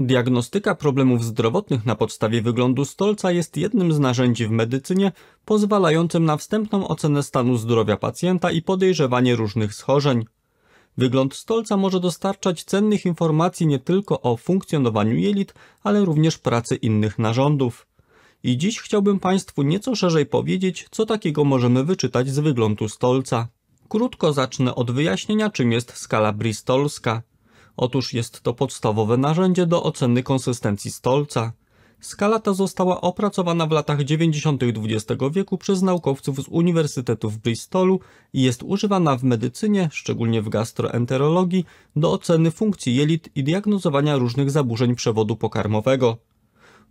Diagnostyka problemów zdrowotnych na podstawie wyglądu stolca jest jednym z narzędzi w medycynie pozwalającym na wstępną ocenę stanu zdrowia pacjenta i podejrzewanie różnych schorzeń. Wygląd stolca może dostarczać cennych informacji nie tylko o funkcjonowaniu jelit, ale również pracy innych narządów. I dziś chciałbym Państwu nieco szerzej powiedzieć, co takiego możemy wyczytać z wyglądu stolca. Krótko zacznę od wyjaśnienia, czym jest skala bristolska. Otóż jest to podstawowe narzędzie do oceny konsystencji stolca. Skala ta została opracowana w latach 90. XX wieku przez naukowców z Uniwersytetu w Bristolu i jest używana w medycynie, szczególnie w gastroenterologii, do oceny funkcji jelit i diagnozowania różnych zaburzeń przewodu pokarmowego.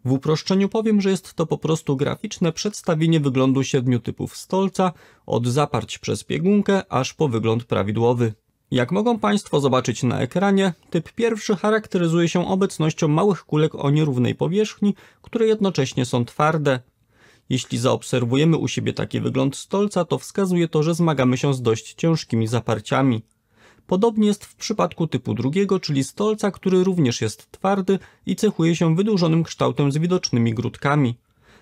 W uproszczeniu powiem, że jest to po prostu graficzne przedstawienie wyglądu siedmiu typów stolca, od zaparć przez biegunkę aż po wygląd prawidłowy. Jak mogą Państwo zobaczyć na ekranie, typ pierwszy charakteryzuje się obecnością małych kulek o nierównej powierzchni, które jednocześnie są twarde. Jeśli zaobserwujemy u siebie taki wygląd stolca, to wskazuje to, że zmagamy się z dość ciężkimi zaparciami. Podobnie jest w przypadku typu drugiego, czyli stolca, który również jest twardy i cechuje się wydłużonym kształtem z widocznymi grudkami.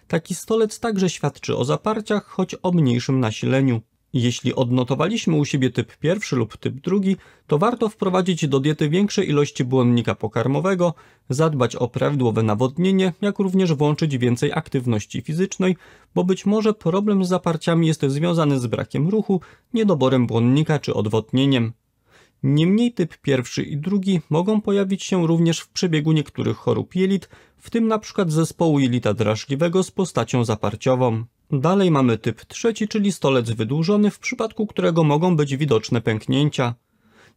Taki stolec także świadczy o zaparciach, choć o mniejszym nasileniu. Jeśli odnotowaliśmy u siebie typ pierwszy lub typ drugi, to warto wprowadzić do diety większe ilości błonnika pokarmowego, zadbać o prawidłowe nawodnienie, jak również włączyć więcej aktywności fizycznej, bo być może problem z zaparciami jest związany z brakiem ruchu, niedoborem błonnika czy odwodnieniem. Niemniej typ pierwszy i drugi mogą pojawić się również w przebiegu niektórych chorób jelit, w tym np. zespołu jelita drażliwego z postacią zaparciową. Dalej mamy typ trzeci, czyli stolec wydłużony, w przypadku którego mogą być widoczne pęknięcia.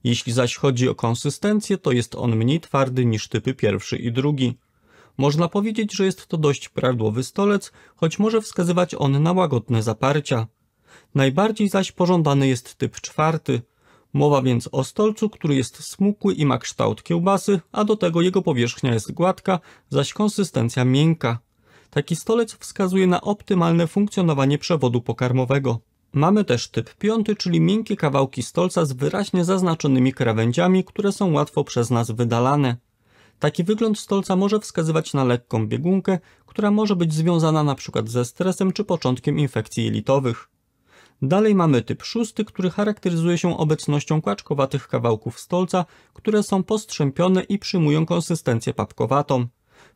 Jeśli zaś chodzi o konsystencję, to jest on mniej twardy niż typy pierwszy i drugi. Można powiedzieć, że jest to dość prawidłowy stolec, choć może wskazywać on na łagodne zaparcia. Najbardziej zaś pożądany jest typ czwarty. Mowa więc o stolcu, który jest smukły i ma kształt kiełbasy, a do tego jego powierzchnia jest gładka, zaś konsystencja miękka. Taki stolec wskazuje na optymalne funkcjonowanie przewodu pokarmowego. Mamy też typ piąty, czyli miękkie kawałki stolca z wyraźnie zaznaczonymi krawędziami, które są łatwo przez nas wydalane. Taki wygląd stolca może wskazywać na lekką biegunkę, która może być związana np. ze stresem czy początkiem infekcji jelitowych. Dalej mamy typ szósty, który charakteryzuje się obecnością kłaczkowatych kawałków stolca, które są postrzępione i przyjmują konsystencję papkowatą.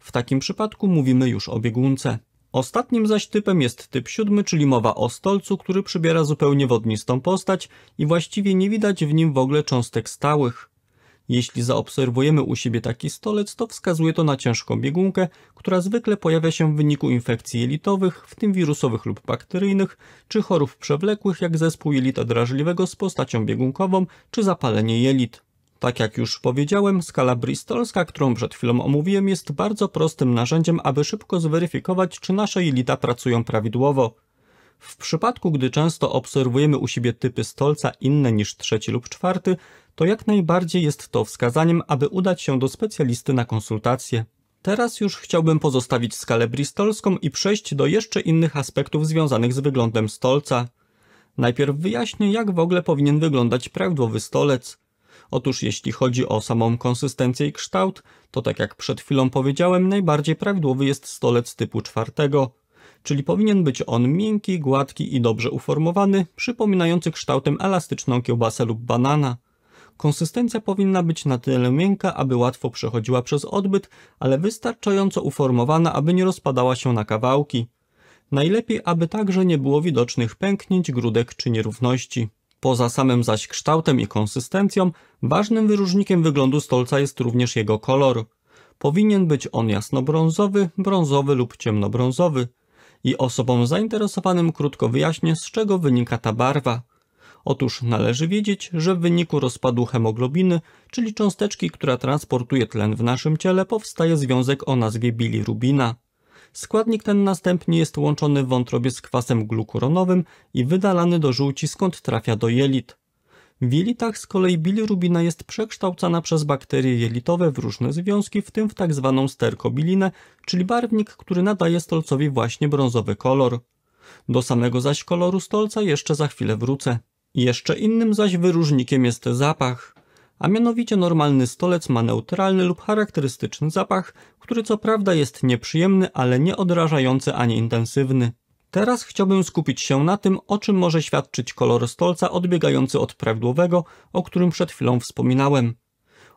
W takim przypadku mówimy już o biegunce. Ostatnim zaś typem jest typ siódmy, czyli mowa o stolcu, który przybiera zupełnie wodnistą postać i właściwie nie widać w nim w ogóle cząstek stałych. Jeśli zaobserwujemy u siebie taki stolec, to wskazuje to na ciężką biegunkę, która zwykle pojawia się w wyniku infekcji jelitowych, w tym wirusowych lub bakteryjnych, czy chorób przewlekłych jak zespół jelita drażliwego z postacią biegunkową, czy zapalenie jelit. Tak jak już powiedziałem, skala bristolska, którą przed chwilą omówiłem, jest bardzo prostym narzędziem, aby szybko zweryfikować, czy nasze jelita pracują prawidłowo. W przypadku, gdy często obserwujemy u siebie typy stolca inne niż trzeci lub czwarty, to jak najbardziej jest to wskazaniem, aby udać się do specjalisty na konsultację. Teraz już chciałbym pozostawić skalę bristolską i przejść do jeszcze innych aspektów związanych z wyglądem stolca. Najpierw wyjaśnię, jak w ogóle powinien wyglądać prawidłowy stolec. Otóż jeśli chodzi o samą konsystencję i kształt, to tak jak przed chwilą powiedziałem, najbardziej prawidłowy jest stolec typu czwartego, czyli powinien być on miękki, gładki i dobrze uformowany, przypominający kształtem elastyczną kiełbasę lub banana. Konsystencja powinna być na tyle miękka, aby łatwo przechodziła przez odbyt, ale wystarczająco uformowana, aby nie rozpadała się na kawałki. Najlepiej, aby także nie było widocznych pęknięć, grudek czy nierówności. Poza samym zaś kształtem i konsystencją, ważnym wyróżnikiem wyglądu stolca jest również jego kolor. Powinien być on jasnobrązowy, brązowy lub ciemnobrązowy. I osobom zainteresowanym krótko wyjaśnię, z czego wynika ta barwa. Otóż należy wiedzieć, że w wyniku rozpadu hemoglobiny, czyli cząsteczki, która transportuje tlen w naszym ciele, powstaje związek o nazwie bilirubina. Składnik ten następnie jest łączony w wątrobie z kwasem glukuronowym i wydalany do żółci, skąd trafia do jelit. W jelitach z kolei bilirubina jest przekształcana przez bakterie jelitowe w różne związki, w tym w tzw. Tak sterkobilinę, czyli barwnik, który nadaje stolcowi właśnie brązowy kolor. Do samego zaś koloru stolca jeszcze za chwilę wrócę. Jeszcze innym zaś wyróżnikiem jest zapach. A mianowicie normalny stolec ma neutralny lub charakterystyczny zapach, który co prawda jest nieprzyjemny, ale nie odrażający ani intensywny. Teraz chciałbym skupić się na tym, o czym może świadczyć kolor stolca odbiegający od prawidłowego, o którym przed chwilą wspominałem.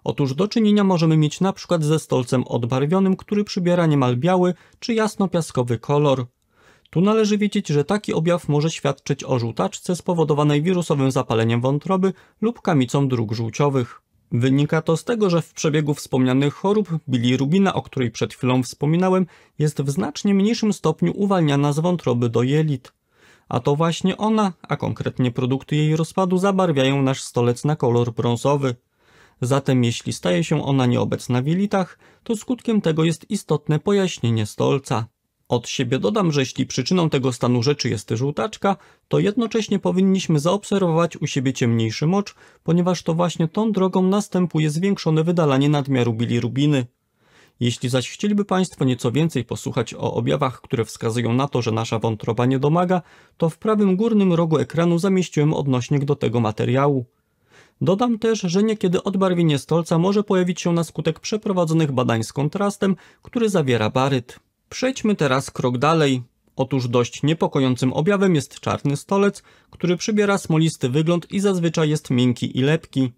Otóż do czynienia możemy mieć na przykład ze stolcem odbarwionym, który przybiera niemal biały czy jasno-piaskowy kolor. Tu należy wiedzieć, że taki objaw może świadczyć o żółtaczce spowodowanej wirusowym zapaleniem wątroby lub kamicą dróg żółciowych. Wynika to z tego, że w przebiegu wspomnianych chorób bilirubina, o której przed chwilą wspominałem, jest w znacznie mniejszym stopniu uwalniana z wątroby do jelit. A to właśnie ona, a konkretnie produkty jej rozpadu zabarwiają nasz stolec na kolor brązowy. Zatem jeśli staje się ona nieobecna w jelitach, to skutkiem tego jest istotne pojaśnienie stolca. Od siebie dodam, że jeśli przyczyną tego stanu rzeczy jest żółtaczka, to jednocześnie powinniśmy zaobserwować u siebie ciemniejszy mocz, ponieważ to właśnie tą drogą następuje zwiększone wydalanie nadmiaru bilirubiny. Jeśli zaś chcieliby Państwo nieco więcej posłuchać o objawach, które wskazują na to, że nasza wątroba nie domaga, to w prawym górnym rogu ekranu zamieściłem odnośnik do tego materiału. Dodam też, że niekiedy odbarwienie stolca może pojawić się na skutek przeprowadzonych badań z kontrastem, który zawiera baryt. Przejdźmy teraz krok dalej. Otóż dość niepokojącym objawem jest czarny stolec, który przybiera smolisty wygląd i zazwyczaj jest miękki i lepki.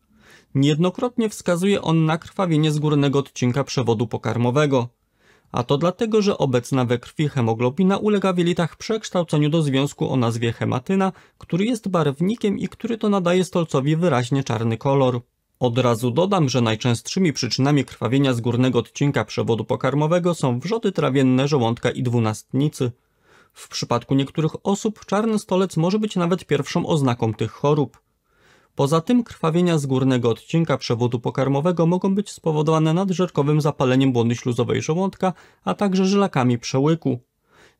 Niejednokrotnie wskazuje on na krwawienie z górnego odcinka przewodu pokarmowego. A to dlatego, że obecna we krwi hemoglobina ulega w jelitach przekształceniu do związku o nazwie hematyna, który jest barwnikiem i który to nadaje stolcowi wyraźnie czarny kolor. Od razu dodam, że najczęstszymi przyczynami krwawienia z górnego odcinka przewodu pokarmowego są wrzody trawienne żołądka i dwunastnicy. W przypadku niektórych osób czarny stolec może być nawet pierwszą oznaką tych chorób. Poza tym krwawienia z górnego odcinka przewodu pokarmowego mogą być spowodowane nadżerkowym zapaleniem błony śluzowej żołądka, a także żylakami przełyku.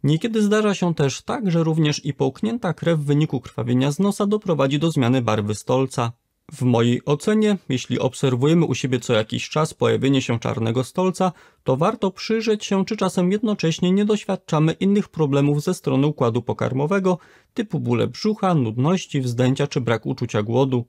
Niekiedy zdarza się też tak, że również i połknięta krew w wyniku krwawienia z nosa doprowadzi do zmiany barwy stolca. W mojej ocenie, jeśli obserwujemy u siebie co jakiś czas pojawienie się czarnego stolca, to warto przyjrzeć się, czy czasem jednocześnie nie doświadczamy innych problemów ze strony układu pokarmowego, typu bóle brzucha, nudności, wzdęcia czy brak uczucia głodu.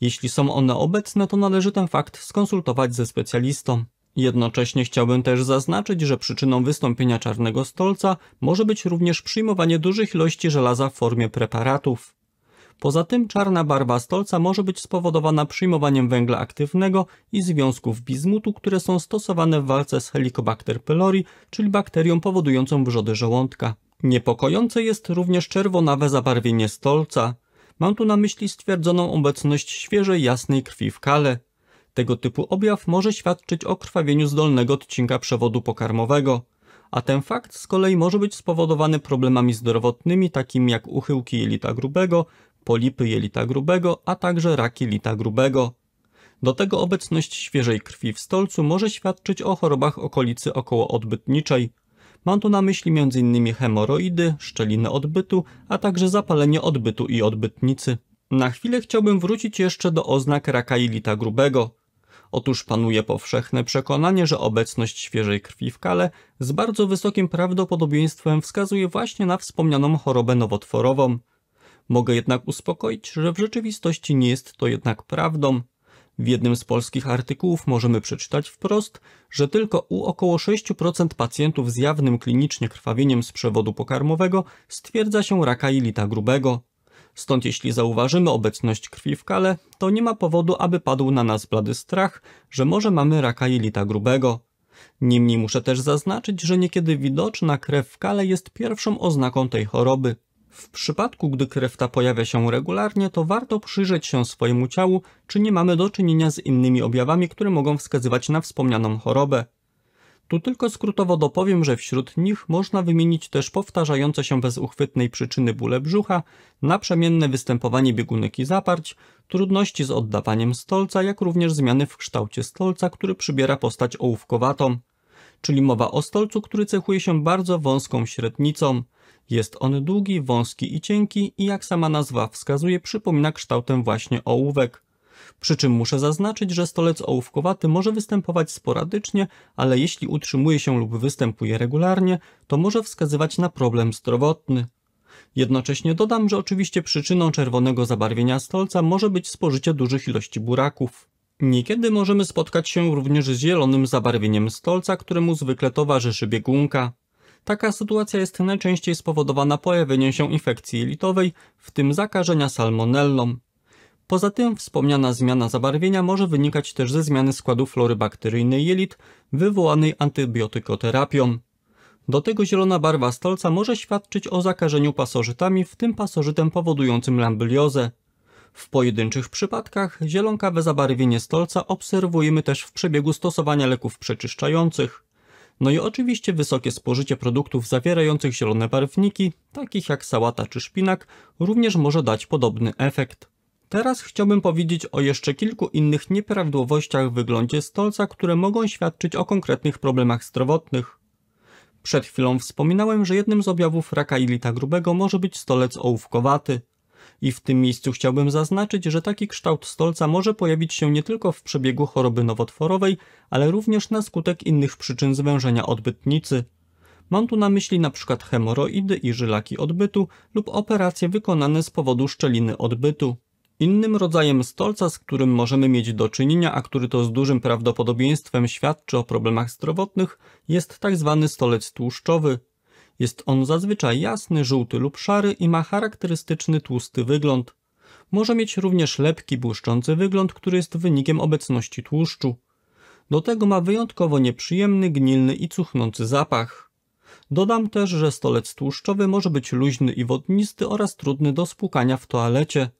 Jeśli są one obecne, to należy ten fakt skonsultować ze specjalistą. Jednocześnie chciałbym też zaznaczyć, że przyczyną wystąpienia czarnego stolca może być również przyjmowanie dużych ilości żelaza w formie preparatów. Poza tym czarna barwa stolca może być spowodowana przyjmowaniem węgla aktywnego i związków bizmutu, które są stosowane w walce z Helicobacter pylori, czyli bakterią powodującą wrzody żołądka. Niepokojące jest również czerwonawe zabarwienie stolca. Mam tu na myśli stwierdzoną obecność świeżej, jasnej krwi w kale. Tego typu objaw może świadczyć o krwawieniu z dolnego odcinka przewodu pokarmowego a ten fakt z kolei może być spowodowany problemami zdrowotnymi takimi jak uchyłki jelita grubego, polipy jelita grubego, a także raki jelita grubego. Do tego obecność świeżej krwi w stolcu może świadczyć o chorobach okolicy okołoodbytniczej. Mam tu na myśli m.in. hemoroidy, szczeliny odbytu, a także zapalenie odbytu i odbytnicy. Na chwilę chciałbym wrócić jeszcze do oznak raka jelita grubego. Otóż panuje powszechne przekonanie, że obecność świeżej krwi w kale z bardzo wysokim prawdopodobieństwem wskazuje właśnie na wspomnianą chorobę nowotworową. Mogę jednak uspokoić, że w rzeczywistości nie jest to jednak prawdą. W jednym z polskich artykułów możemy przeczytać wprost, że tylko u około 6% pacjentów z jawnym klinicznie krwawieniem z przewodu pokarmowego stwierdza się raka jelita grubego. Stąd jeśli zauważymy obecność krwi w kale, to nie ma powodu, aby padł na nas blady strach, że może mamy raka jelita grubego. Niemniej muszę też zaznaczyć, że niekiedy widoczna krew w kale jest pierwszą oznaką tej choroby. W przypadku, gdy krew ta pojawia się regularnie, to warto przyjrzeć się swojemu ciału, czy nie mamy do czynienia z innymi objawami, które mogą wskazywać na wspomnianą chorobę. Tu tylko skrótowo dopowiem, że wśród nich można wymienić też powtarzające się bez uchwytnej przyczyny bóle brzucha, naprzemienne występowanie biegunek i zaparć, trudności z oddawaniem stolca, jak również zmiany w kształcie stolca, który przybiera postać ołówkowatą. Czyli mowa o stolcu, który cechuje się bardzo wąską średnicą. Jest on długi, wąski i cienki i jak sama nazwa wskazuje przypomina kształtem właśnie ołówek. Przy czym muszę zaznaczyć, że stolec ołówkowaty może występować sporadycznie, ale jeśli utrzymuje się lub występuje regularnie, to może wskazywać na problem zdrowotny. Jednocześnie dodam, że oczywiście przyczyną czerwonego zabarwienia stolca może być spożycie dużych ilości buraków. Niekiedy możemy spotkać się również z zielonym zabarwieniem stolca, któremu zwykle towarzyszy biegunka. Taka sytuacja jest najczęściej spowodowana pojawieniem się infekcji jelitowej, w tym zakażenia salmonellą. Poza tym wspomniana zmiana zabarwienia może wynikać też ze zmiany składu flory bakteryjnej jelit wywołanej antybiotykoterapią. Do tego zielona barwa stolca może świadczyć o zakażeniu pasożytami, w tym pasożytem powodującym lambyliozę. W pojedynczych przypadkach zielonkawe zabarwienie stolca obserwujemy też w przebiegu stosowania leków przeczyszczających. No i oczywiście wysokie spożycie produktów zawierających zielone barwniki, takich jak sałata czy szpinak, również może dać podobny efekt. Teraz chciałbym powiedzieć o jeszcze kilku innych nieprawidłowościach w wyglądzie stolca, które mogą świadczyć o konkretnych problemach zdrowotnych. Przed chwilą wspominałem, że jednym z objawów raka jelita grubego może być stolec ołówkowaty. I w tym miejscu chciałbym zaznaczyć, że taki kształt stolca może pojawić się nie tylko w przebiegu choroby nowotworowej, ale również na skutek innych przyczyn zwężenia odbytnicy. Mam tu na myśli np. hemoroidy i żylaki odbytu lub operacje wykonane z powodu szczeliny odbytu. Innym rodzajem stolca, z którym możemy mieć do czynienia, a który to z dużym prawdopodobieństwem świadczy o problemach zdrowotnych, jest tzw. Tak stolec tłuszczowy. Jest on zazwyczaj jasny, żółty lub szary i ma charakterystyczny tłusty wygląd. Może mieć również lepki, błyszczący wygląd, który jest wynikiem obecności tłuszczu. Do tego ma wyjątkowo nieprzyjemny, gnilny i cuchnący zapach. Dodam też, że stolec tłuszczowy może być luźny i wodnisty oraz trudny do spłukania w toalecie.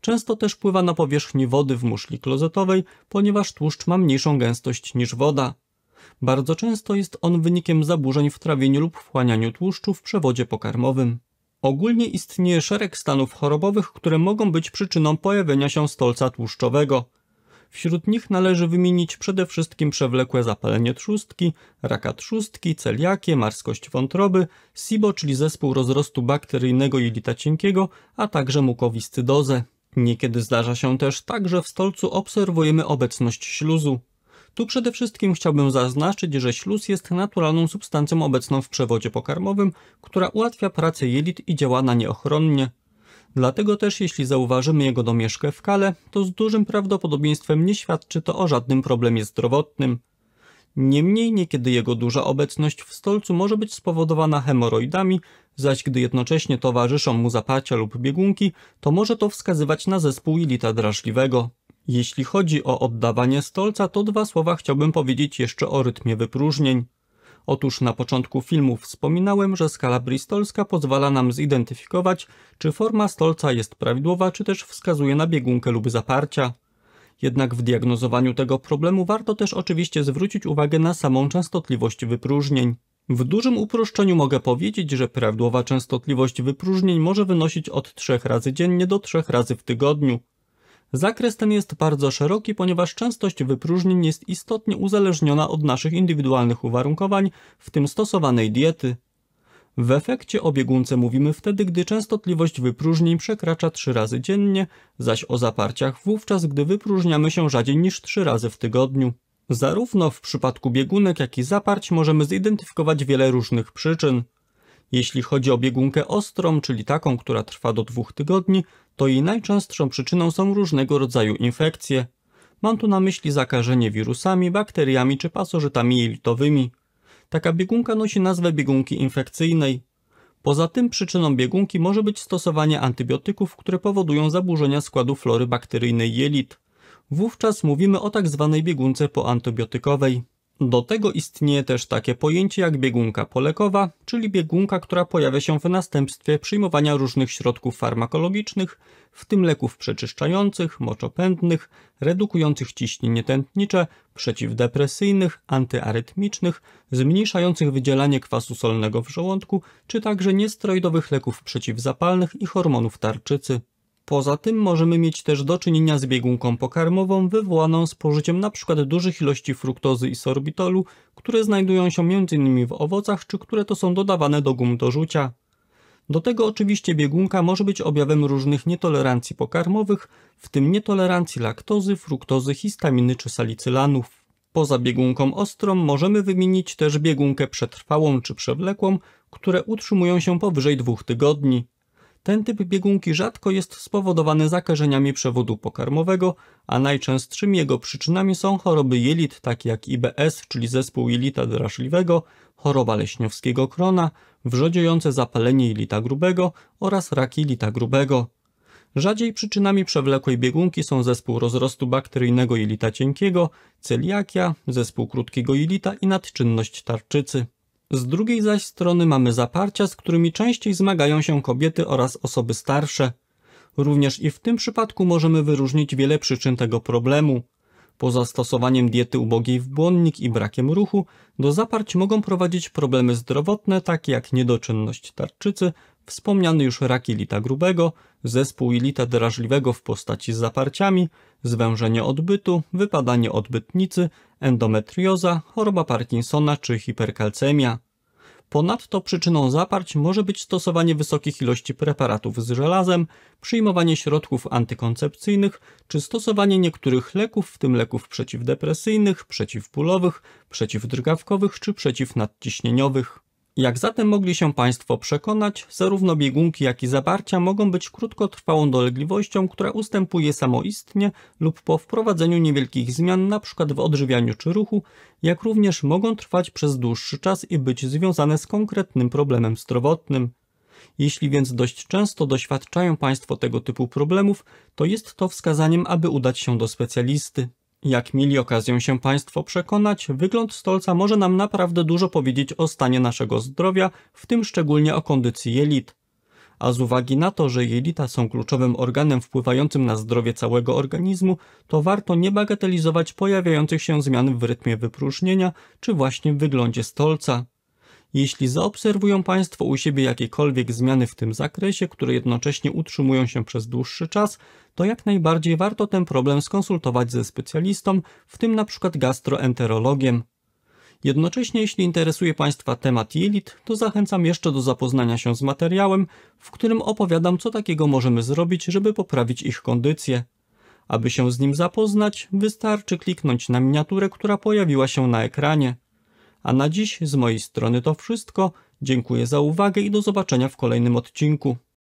Często też pływa na powierzchni wody w muszli klozetowej, ponieważ tłuszcz ma mniejszą gęstość niż woda. Bardzo często jest on wynikiem zaburzeń w trawieniu lub wchłanianiu tłuszczu w przewodzie pokarmowym. Ogólnie istnieje szereg stanów chorobowych, które mogą być przyczyną pojawienia się stolca tłuszczowego. Wśród nich należy wymienić przede wszystkim przewlekłe zapalenie trzustki, raka trzustki, celiakię, marskość wątroby, SIBO, czyli zespół rozrostu bakteryjnego jelita cienkiego, a także mukowiscydozę. Niekiedy zdarza się też tak, że w stolcu obserwujemy obecność śluzu. Tu przede wszystkim chciałbym zaznaczyć, że śluz jest naturalną substancją obecną w przewodzie pokarmowym, która ułatwia pracę jelit i działa na nie ochronnie. Dlatego też jeśli zauważymy jego domieszkę w kale, to z dużym prawdopodobieństwem nie świadczy to o żadnym problemie zdrowotnym. Niemniej niekiedy jego duża obecność w stolcu może być spowodowana hemoroidami, zaś gdy jednocześnie towarzyszą mu zaparcia lub biegunki, to może to wskazywać na zespół jelita drażliwego. Jeśli chodzi o oddawanie stolca, to dwa słowa chciałbym powiedzieć jeszcze o rytmie wypróżnień. Otóż na początku filmu wspominałem, że skala bristolska pozwala nam zidentyfikować, czy forma stolca jest prawidłowa, czy też wskazuje na biegunkę lub zaparcia. Jednak w diagnozowaniu tego problemu warto też oczywiście zwrócić uwagę na samą częstotliwość wypróżnień. W dużym uproszczeniu mogę powiedzieć, że prawidłowa częstotliwość wypróżnień może wynosić od 3 razy dziennie do 3 razy w tygodniu. Zakres ten jest bardzo szeroki, ponieważ częstość wypróżnień jest istotnie uzależniona od naszych indywidualnych uwarunkowań, w tym stosowanej diety. W efekcie o biegunce mówimy wtedy, gdy częstotliwość wypróżnień przekracza 3 razy dziennie, zaś o zaparciach wówczas, gdy wypróżniamy się rzadziej niż 3 razy w tygodniu. Zarówno w przypadku biegunek, jak i zaparć możemy zidentyfikować wiele różnych przyczyn. Jeśli chodzi o biegunkę ostrą, czyli taką, która trwa do dwóch tygodni, to jej najczęstszą przyczyną są różnego rodzaju infekcje. Mam tu na myśli zakażenie wirusami, bakteriami czy pasożytami jelitowymi. Taka biegunka nosi nazwę biegunki infekcyjnej. Poza tym przyczyną biegunki może być stosowanie antybiotyków, które powodują zaburzenia składu flory bakteryjnej jelit. Wówczas mówimy o tak zwanej biegunce poantybiotykowej. Do tego istnieje też takie pojęcie jak biegunka polekowa, czyli biegunka, która pojawia się w następstwie przyjmowania różnych środków farmakologicznych, w tym leków przeczyszczających, moczopędnych, redukujących ciśnienie tętnicze, przeciwdepresyjnych, antyarytmicznych, zmniejszających wydzielanie kwasu solnego w żołądku, czy także niesteroidowych leków przeciwzapalnych i hormonów tarczycy. Poza tym możemy mieć też do czynienia z biegunką pokarmową wywołaną spożyciem np. dużych ilości fruktozy i sorbitolu, które znajdują się m.in. w owocach, czy które to są dodawane do gum do rzucia. Do tego oczywiście biegunka może być objawem różnych nietolerancji pokarmowych, w tym nietolerancji laktozy, fruktozy, histaminy czy salicylanów. Poza biegunką ostrą możemy wymienić też biegunkę przetrwałą czy przewlekłą, które utrzymują się powyżej dwóch tygodni. Ten typ biegunki rzadko jest spowodowany zakażeniami przewodu pokarmowego, a najczęstszymi jego przyczynami są choroby jelit, takie jak IBS, czyli zespół jelita drażliwego, choroba leśniowskiego krona, wrzodziejące zapalenie jelita grubego oraz rak jelita grubego. Rzadziej przyczynami przewlekłej biegunki są zespół rozrostu bakteryjnego jelita cienkiego, celiakia, zespół krótkiego jelita i nadczynność tarczycy. Z drugiej zaś strony mamy zaparcia, z którymi częściej zmagają się kobiety oraz osoby starsze. Również i w tym przypadku możemy wyróżnić wiele przyczyn tego problemu. Poza stosowaniem diety ubogiej w błonnik i brakiem ruchu, do zaparć mogą prowadzić problemy zdrowotne takie jak niedoczynność tarczycy, wspomniany już rak jelita grubego, zespół jelita drażliwego w postaci z zaparciami, zwężenie odbytu, wypadanie odbytnicy, endometrioza, choroba Parkinsona czy hiperkalcemia. Ponadto przyczyną zaparć może być stosowanie wysokich ilości preparatów z żelazem, przyjmowanie środków antykoncepcyjnych czy stosowanie niektórych leków, w tym leków przeciwdepresyjnych, przeciwbólowych, przeciwdrgawkowych czy przeciwnadciśnieniowych. Jak zatem mogli się Państwo przekonać, zarówno biegunki, jak i zaparcia mogą być krótkotrwałą dolegliwością, która ustępuje samoistnie lub po wprowadzeniu niewielkich zmian, np. w odżywianiu czy ruchu, jak również mogą trwać przez dłuższy czas i być związane z konkretnym problemem zdrowotnym. Jeśli więc dość często doświadczają Państwo tego typu problemów, to jest to wskazaniem, aby udać się do specjalisty. Jak mieli okazję się Państwo przekonać, wygląd stolca może nam naprawdę dużo powiedzieć o stanie naszego zdrowia, w tym szczególnie o kondycji jelit. A z uwagi na to, że jelita są kluczowym organem wpływającym na zdrowie całego organizmu, to warto nie bagatelizować pojawiających się zmian w rytmie wypróżnienia czy właśnie w wyglądzie stolca. Jeśli zaobserwują Państwo u siebie jakiekolwiek zmiany w tym zakresie, które jednocześnie utrzymują się przez dłuższy czas, to jak najbardziej warto ten problem skonsultować ze specjalistą, w tym np. gastroenterologiem. Jednocześnie jeśli interesuje Państwa temat jelit, to zachęcam jeszcze do zapoznania się z materiałem, w którym opowiadam co takiego możemy zrobić, żeby poprawić ich kondycję. Aby się z nim zapoznać, wystarczy kliknąć na miniaturę, która pojawiła się na ekranie. A na dziś z mojej strony to wszystko. Dziękuję za uwagę i do zobaczenia w kolejnym odcinku.